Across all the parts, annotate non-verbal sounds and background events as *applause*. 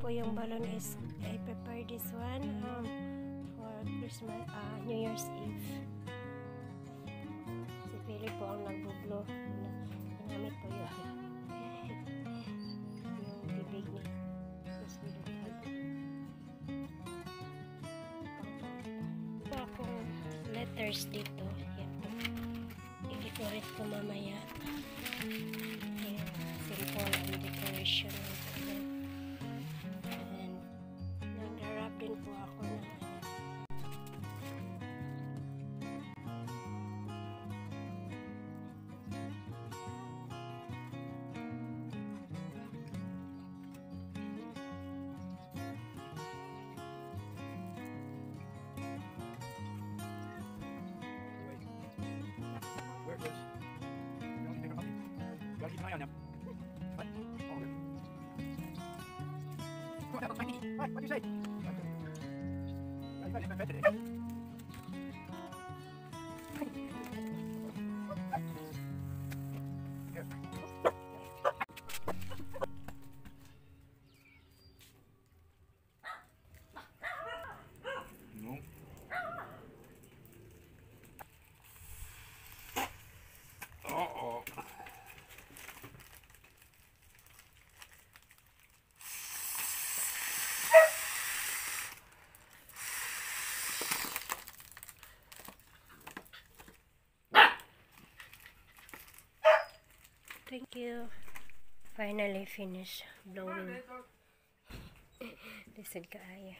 po yung balloon is I prepared this one um, for Christmas, uh, New Year's Eve. Si Philip po ang nagbublo. Ginamit po yun. *laughs* yung bibig niya. Tapos binutag. Ito akong letters dito. Yan po. I-decorate ko mamaya. no. What? Oh. What? What? What? What? What? What? What? What? Finally finished blowing. Lisod ka aya.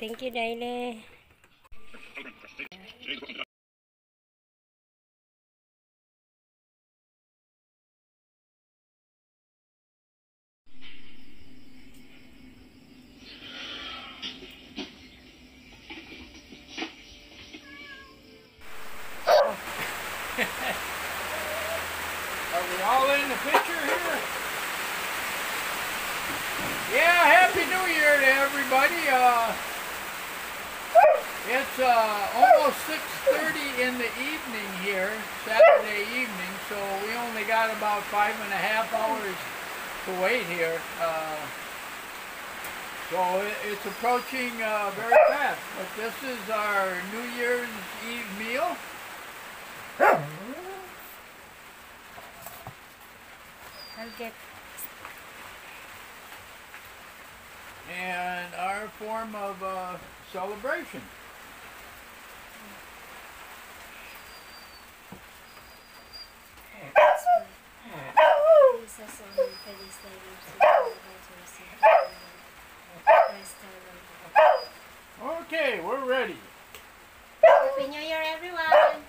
Thank you, Daile. Are we all in the picture here? Yeah, Happy New Year to everybody. Uh, it's uh, almost 6.30 in the evening here, Saturday evening, so we only got about five and a half hours to wait here. Uh, so it, it's approaching uh, very fast, but this is our New Year's Eve meal. I'll get and our form of uh, celebration. Jesus on Feliz Okay, we're ready. Happy New Year, everyone!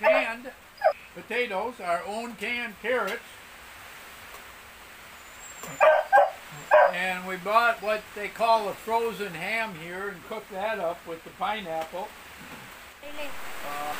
Canned potatoes, our own canned carrots. And we bought what they call a frozen ham here and cooked that up with the pineapple. Uh,